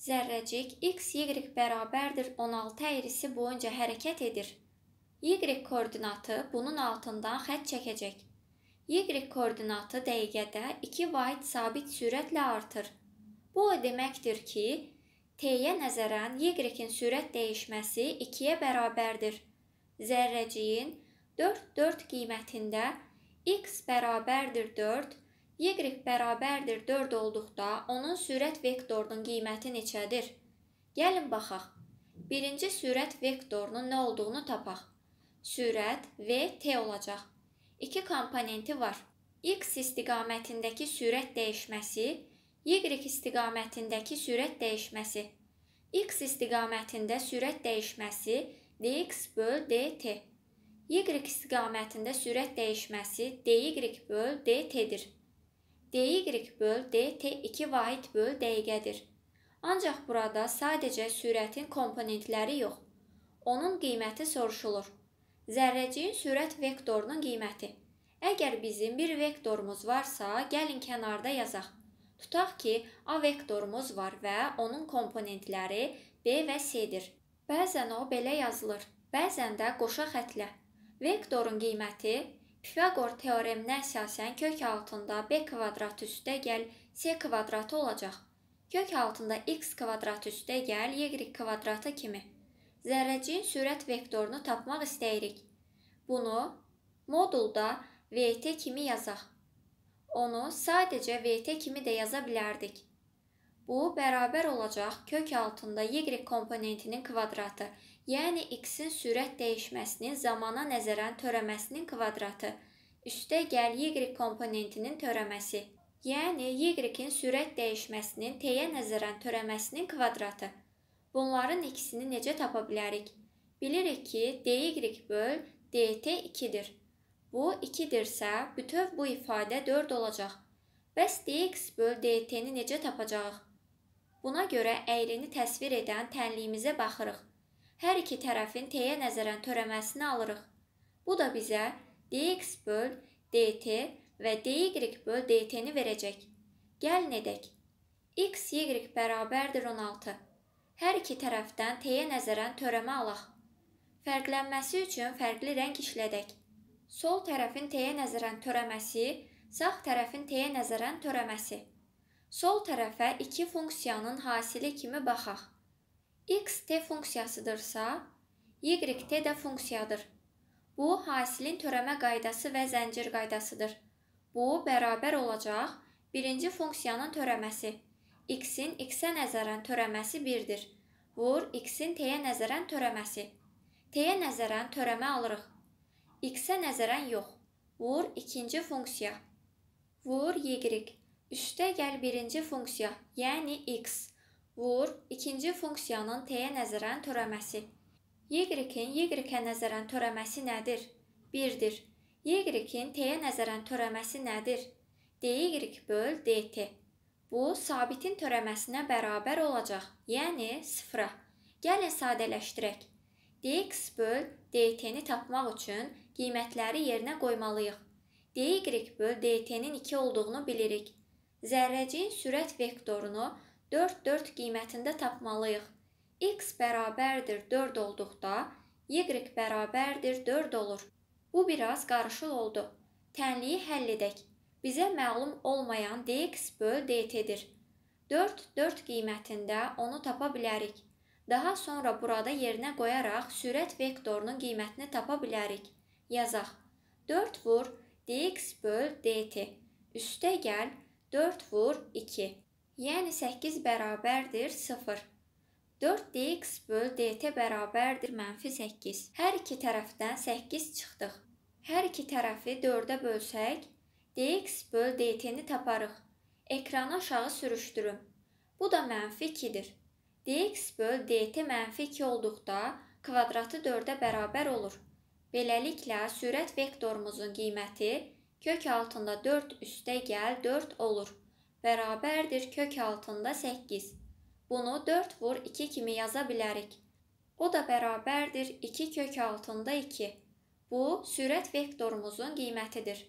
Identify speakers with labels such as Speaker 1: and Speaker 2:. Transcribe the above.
Speaker 1: Zərrəcik x, y bərabərdir 16 əyrisi boyunca hərəkət edir. Y koordinatı bunun altından xətt çəkəcək. Y koordinatı dəqiqədə 2 vahid sabit sürətlə artır. Bu o deməkdir ki, t-yə nəzərən y-in sürət dəyişməsi 2-yə bərabərdir. Zərrəciyin 4, 4 qiymətində x bərabərdir 4, y bərabərdir 4 olduqda onun sürət vektorunun qiyməti neçədir? Gəlin baxaq. Birinci sürət vektorunun nə olduğunu tapaq. Sürət v t olacaq. İki komponenti var. x istiqamətindəki sürət dəyişməsi, y istiqamətindəki sürət dəyişməsi. x istiqamətində sürət dəyişməsi dx böl dt. y istiqamətində sürət dəyişməsi dy böl dt-dir dy böl dt 2 vahid böl dəqiqədir. Ancaq burada sadəcə sürətin komponentləri yox, onun qiyməti soruşulur. Zərrəciyin sürət vektorunun qiyməti. Əgər bizim bir vektorumuz varsa, gəlin kənarda yazaq. Tutaq ki, A vektorumuz var və onun komponentləri B və C-dir. Bəzən o belə yazılır, bəzən də qoşa xətlə. Vektorun qiyməti Pifaqor teoreminə əsasən kök altında b kvadrat üstə gəl c kvadratı olacaq. Kök altında x kvadrat üstə gəl y kvadratı kimi. Zərrəciyin sürət vektorunu tapmaq istəyirik. Bunu modulda vt kimi yazaq. Onu sadəcə vt kimi də yaza bilərdik. Bu bərabər olacaq kök altında y komponentinin kvadratı yəni x-in sürət dəyişməsinin zamana nəzərən törəməsinin kvadratı üstə gəl y komponentinin törəməsi, yəni y-in sürət dəyişməsinin t-yə nəzərən törəməsinin kvadratı. Bunların ikisini necə tapa bilərik? Bilirik ki, dy böl dt 2-dir. Bu 2-dirsə, bütöv bu ifadə 4 olacaq. Bəs dx böl dt-ni necə tapacağıq? Buna görə əyrini təsvir edən tənliyimizə baxırıq hər iki tərəfin t-yə nəzərən törəməsini alırıq. Bu da bizə dx böl dt və dy böl dt-ni verəcək. Gəlin edək. x, y bərabərdir 16. Hər iki tərəfdən t-yə nəzərən törəmə alaq. Fərqlənməsi üçün fərqli rəng işlədək. Sol tərəfin t-yə nəzərən törəməsi, sağ tərəfin t-yə nəzərən törəməsi. Sol tərəfə iki funksiyanın hasili kimi baxaq x t funksiyasıdırsa, y t də funksiyadır. Bu, hasilin törəmə qaydası və zəncir qaydasıdır. Bu, bərabər olacaq birinci funksiyanın törəməsi. x-in x-ə nəzərən törəməsi 1-dir. Vur x-in t-yə nəzərən törəməsi. T-yə nəzərən törəmə alırıq. x-ə nəzərən yox. Vur ikinci funksiya. Vur y. Üstə gəl birinci funksiya, yəni x. Vur ikinci funksiyanın t-yə nəzərən törəməsi. Y-in y-ə nəzərən törəməsi nədir? 1-dir. Y-in t-yə nəzərən törəməsi nədir? dy böl dt. Bu, sabitin törəməsinə bərabər olacaq, yəni 0-a. Gəlin sadələşdirək. dx böl dt-ni tapmaq üçün qiymətləri yerinə qoymalıyıq. dy böl dt-nin 2 olduğunu bilirik. Zərrəciyin sürət vektorunu 4, 4 qiymətində tapmalıyıq. x bərabərdir 4 olduqda, y bərabərdir 4 olur. Bu biraz qarışıq oldu. Tənliyi həll edək. Bizə məlum olmayan dx böl dt-dir. 4, 4 qiymətində onu tapa bilərik. Daha sonra burada yerinə qoyaraq sürət vektorunun qiymətini tapa bilərik. Yazaq. 4 vur dx böl dt. Üstə gəl 4 vur 2. Yəni 8 bərabərdir 0. 4dx böl dt bərabərdir mənfi 8. Hər iki tərəfdən 8 çıxdıq. Hər iki tərəfi 4-ə bölsək, dx böl dt-ni taparıq. Ekranı aşağı sürüşdürün. Bu da mənfi 2-dir. dx böl dt mənfi 2 olduqda kvadratı 4-ə bərabər olur. Beləliklə, sürət vektorumuzun qiyməti kök altında 4 üstə gəl 4 olur bərabərdir kök altında 8. Bunu 4 vur 2 kimi yaza bilərik. O da bərabərdir 2 kök altında 2. Bu, sürət vektorumuzun qiymətidir.